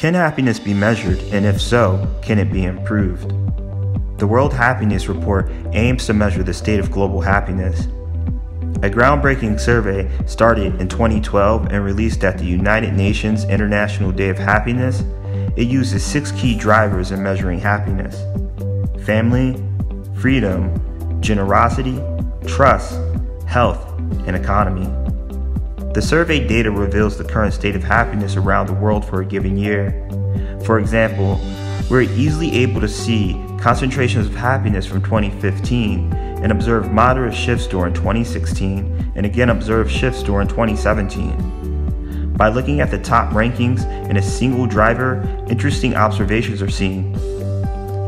Can happiness be measured, and if so, can it be improved? The World Happiness Report aims to measure the state of global happiness. A groundbreaking survey started in 2012 and released at the United Nations International Day of Happiness. It uses six key drivers in measuring happiness family, freedom, generosity, trust, health, and economy. The survey data reveals the current state of happiness around the world for a given year. For example, we're easily able to see concentrations of happiness from 2015 and observe moderate shifts during 2016 and again observe shifts during 2017. By looking at the top rankings in a single driver, interesting observations are seen.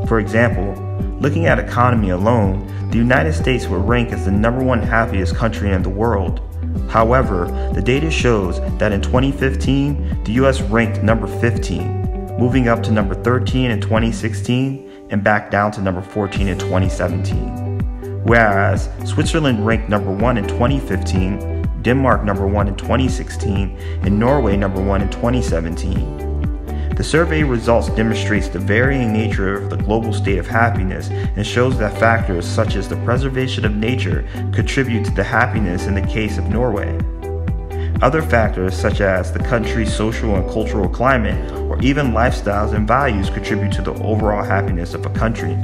For example, looking at economy alone, the United States would rank as the number one happiest country in the world. However, the data shows that in 2015, the US ranked number 15, moving up to number 13 in 2016 and back down to number 14 in 2017. Whereas Switzerland ranked number 1 in 2015, Denmark number 1 in 2016, and Norway number 1 in 2017. The survey results demonstrates the varying nature of the global state of happiness and shows that factors such as the preservation of nature contribute to the happiness in the case of Norway. Other factors such as the country's social and cultural climate or even lifestyles and values contribute to the overall happiness of a country.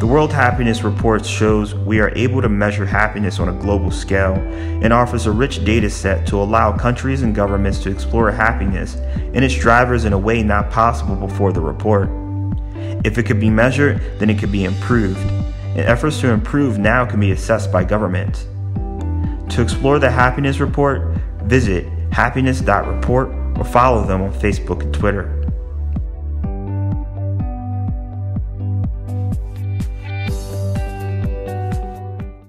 The World Happiness Report shows we are able to measure happiness on a global scale and offers a rich data set to allow countries and governments to explore happiness and its drivers in a way not possible before the report. If it could be measured, then it could be improved, and efforts to improve now can be assessed by government. To explore the Happiness Report, visit happiness.report or follow them on Facebook and Twitter.